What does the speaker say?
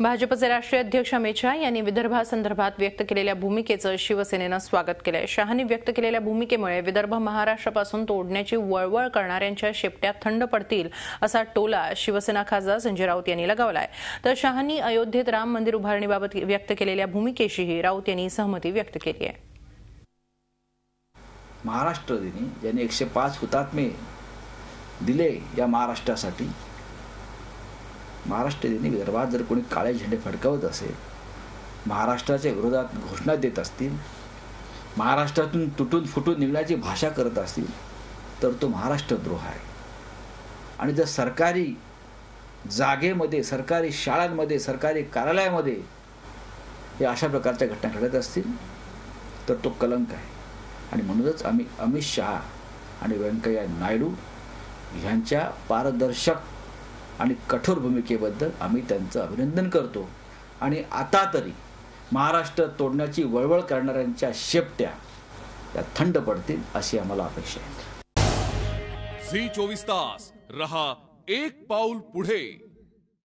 भाजपचे राष्ट्रीय अध्यक्ष अमित शहा यांनी विदर्भासंदर्भात व्यक्त केलेल्या भूमिकेचं शिवसेनेनं स्वागत केलंय. शहांनी व्यक्त केलेल्या भूमिकेमुळे विदर्भ महाराष्ट्रापासून तोडण्याची वळवळ करणाऱ्यांच्या शेपट्या थंड पडतील असा टोला शिवसेना खासदार संजय राऊत यांनी लगावलाय. तर शहांनी अयोध्येत राम मंदिर उभारणीबाबत व्यक्त केलेल्या भूमिकेशीही राऊत यांनी सहमती व्यक्त केली आहे महाराष्ट्र दिनी ज्यांनी एकशे पाच हुतात्मे दिले या महाराष्ट्रासाठी महाराष्ट्र दिनी विदर्भात जर कोणी काळे झेंडे फडकवत असेल महाराष्ट्राच्या विरोधात घोषणा देत असतील महाराष्ट्रातून तुटून फुटून निघण्याची भाषा करत असतील तर तो महाराष्ट्रद्रोह आहे. आणि जर सरकारी जागेमध्ये सरकारी शाळांमध्ये सरकारी कार्यालयामध्ये हे अशा प्रकारच्या घटना घडत असतील तर तो कलंक आहे. आणि म्हणूनच आम्ही अमित शहा आणि व्यंकय्या नायडू ह्यांच्या पारदर्शक आणि कठोर भूमिकेबद्दल आम्ही त्यांचं अभिनंदन करतो. आणि आता तरी महाराष्ट्र तोडण्याची वळवळ करणाऱ्यांच्या शेपट्या त्या थंड पडतील अशी आम्हाला अपेक्षा आहे. झी चोवीस तास रहा एक पाऊल पुढे.